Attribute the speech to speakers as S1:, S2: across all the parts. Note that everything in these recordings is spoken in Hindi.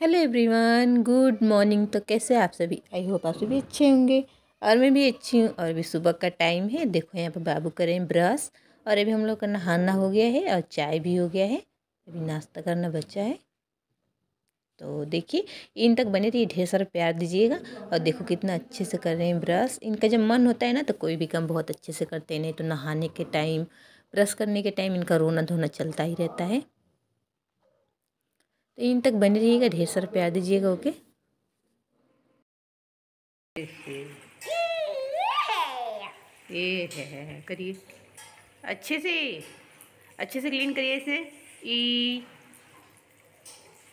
S1: Hello everyone, good morning. तो कैसे आप सभी? आई होप आप सभी अच्छे होंगे। और मैं भी अच्छी हूँ, और अभी सुबह का टाइम है। देखो, यहाँ पर बाबू करें ब्रश। और अभी हम लोग का नहाना हो गया है, और चाय भी हो गया है। अभी नाश्ता करना बचा है। तो देखिए, इन तक बने रही ढेर सारा प्यार दीजिएगा। और देखो, कितना अच्छे से कर रहे हैं ब्रश। इनका जब मन होता है ना तो कोई भी काम बहुत अच्छे से करते हैं। नहीं तो नहाने के टाइम, ब्रश करने के टाइम इनका रोना धोना चलता ही रहता है। तो इन तक बने रहिएगा ढेर सारा प्यार दीजिएगा ओके? ये है करिए। अच्छे से अच्छे से क्लीन करिए इसे। ई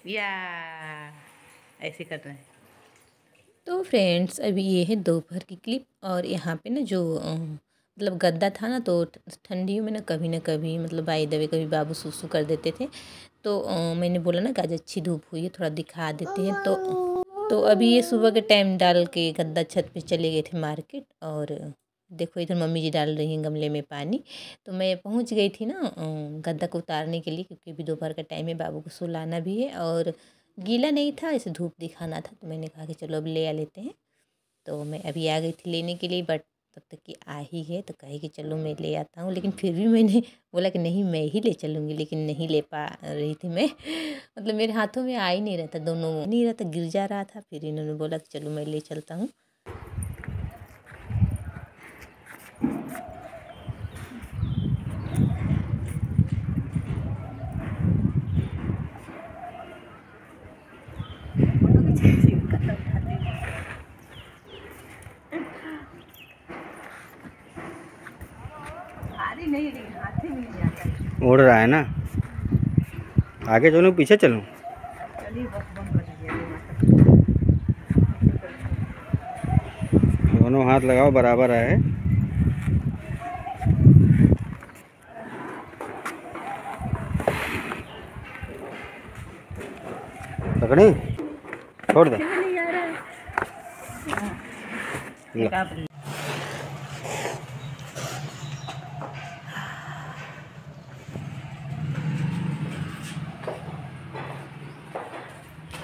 S1: या ऐसे करना है। तो फ्रेंड्स अभी ये है दोपहर की क्लिप और यहाँ पे ना जो मतलब गद्दा था ना तो ठंडियों में ना कभी ना कभी मतलब बाई दवे कभी बाबू सुसु कर देते थे। तो मैंने बोला ना कि आज अच्छी धूप हुई है थोड़ा दिखा देते हैं। तो तो अभी ये सुबह के टाइम डाल के गद्दा छत पे चले गए थे मार्केट और देखो इधर मम्मी जी डाल रही हैं गमले में पानी। तो मैं पहुँच गई थी ना गद्दा को उतारने के लिए क्योंकि अभी दोपहर का टाइम है बाबू को सुलाना भी है और गीला नहीं था ऐसे धूप दिखाना था। तो मैंने कहा कि चलो अब ले आ लेते हैं। तो मैं अभी आ गई थी लेने के लिए बट तब तक कि आ ही है तो कहे कि चलो मैं ले आता हूँ। लेकिन फिर भी मैंने बोला कि नहीं, मैं ही ले चलूँगी, लेकिन नहीं ले पा रही थी मैं। मतलब मेरे हाथों में आ ही नहीं रहता दोनों, नहीं रहता गिर जा रहा था। फिर इन्होंने बोला कि चलो मैं ले चलता हूँ
S2: उड़ रहा है ना? आगे चलूँ पीछे चलूँ? दोनों हाथ लगाओ बराबर है पकड़ी? छोड़ दे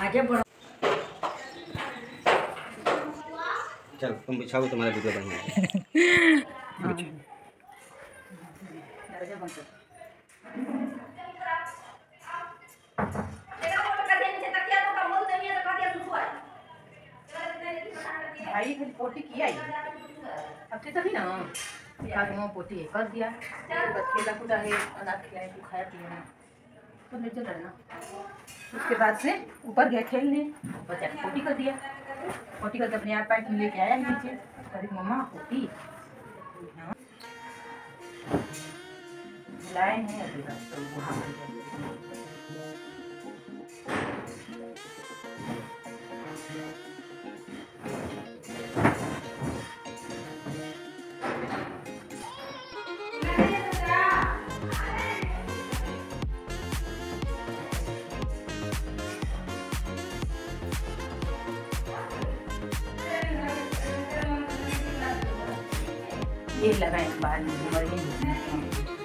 S1: आगे बढ़ो
S2: चल, तुम बिछाओ, तुम्हारा वीडियो बन
S1: खाली पोटी किया ही। अब तभी ना पोटी कर दिया। खेला कूदा है अनाज खिलाए, तू खाया पिया उसके बाद से ऊपर गया खेलने। बच्चा ने कर दिया। पोटी करके अपने आप पैंट में लेके आया नीचे। अरे मम्मा, पोटी। हाँ। लाए हैं। अभी ये लगा एक बार हमारे ये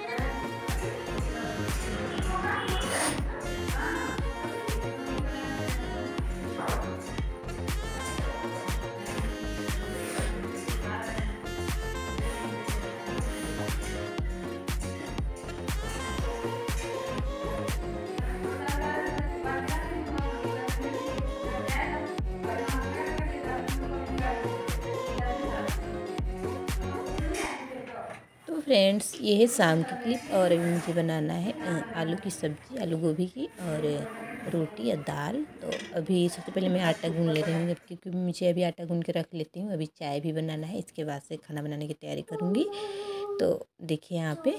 S1: फ्रेंड्स ये है शाम की क्लिप और अभी मुझे बनाना है आलू की सब्ज़ी, आलू गोभी की और रोटी या दाल। तो अभी सबसे पहले मैं आटा गूँध ले रही हूँ क्योंकि मुझे अभी आटा गूँध के रख लेती हूँ, अभी चाय भी बनाना है, इसके बाद से खाना बनाने की तैयारी करूँगी। तो देखिए यहाँ पे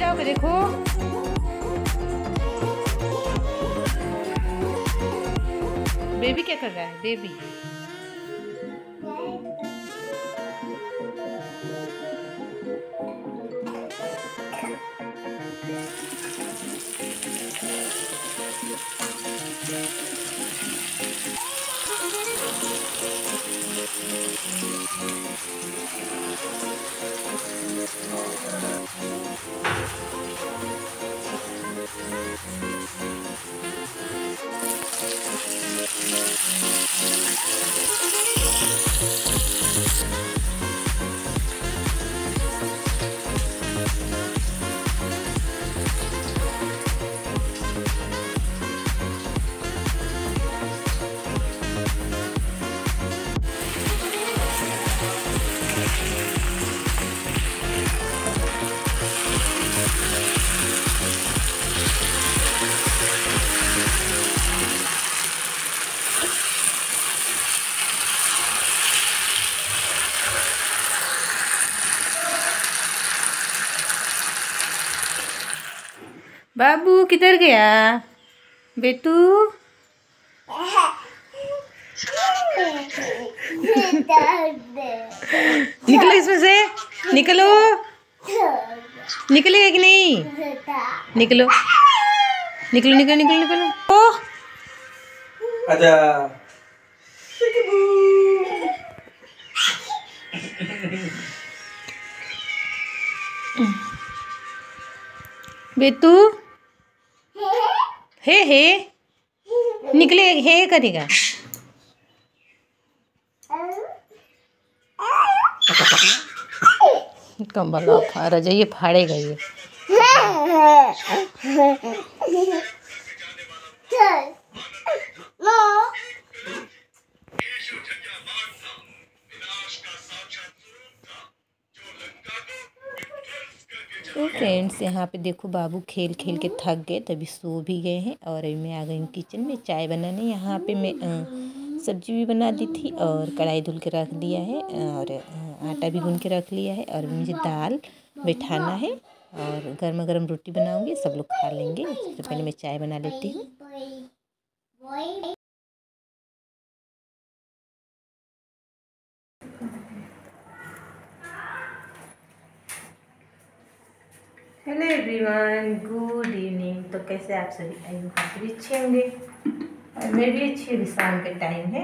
S1: जाओगे देखो। बेबी क्या कर रहा है? बेबी। Thank you. बाबू किधर गया बेटू निकलो इसमें से निकलो निकलेगा कि नहीं निकलो निकलो निकलो निकलो निकलो ओ
S2: अच्छा
S1: बेटू हे हे. निकले हे करेगा कंबल फाड़ जाइए फाड़ेगा ये. तो फ्रेंड्स, यहाँ पे देखो बाबू खेल खेल के थक गए, तभी सो भी गए हैं। और अभी मैं आ गई हूँ किचन में चाय बनाने। यहाँ पे मैं सब्ज़ी भी बना दी थी और कढ़ाई धुल के रख दिया है और आटा भी गूंद के रख लिया है और मुझे दाल बैठाना है और गर्मा गर्म रोटी बनाऊँगी, सब लोग खा लेंगे। सबसे पहले मैं चाय बना लेती हूँ। Hello everyone, good evening. तो कैसे आप सभी आई आप सभी अच्छे होंगे। और मैं भी अच्छी हूँ शाम के टाइम है।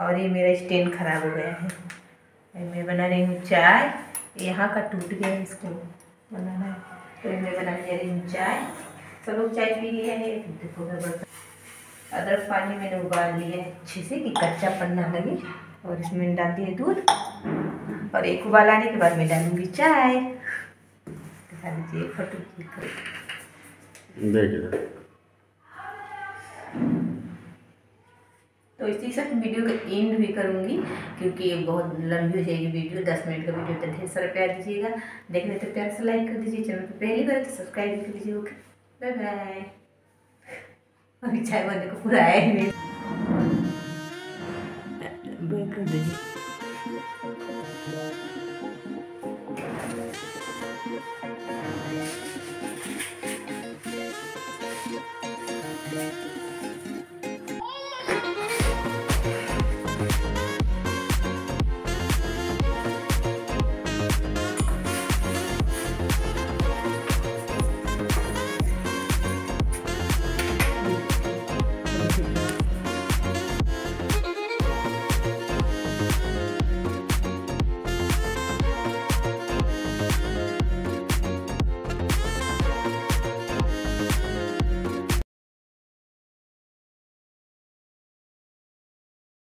S1: और ये मेरा स्टैंड ख़राब हो गया है। मैं बना रही हूँ चाय। यहाँ का टूट गया है इसको बनाना है। तो मैं बनाने जा रही हूँ चाय। सब लोग चाय पी लिया है। देखो अदरक पानी मैंने उबाल लिया है अच्छे से, कि कच्चा पन्ना लगे। और इसमें डाल दिया दूध। और एक उबाल आने के बाद मैं डालूँगी चाय।
S2: देखिए
S1: तो इसी साथ वीडियो का एंड भी करूँगी क्योंकि ये बहुत लंबी हो जाएगी वीडियो दस मिनट का वीडियो तो ढेर सारा प्यार दीजिएगा। देखने तो प्यार से लाइक कर दीजिए चैनल पर पहली बार तो सब्सक्राइब कर दीजिए ओके? बाय बाय अभी चाय बनने को पूरा आया ही नहीं। कर दीजिए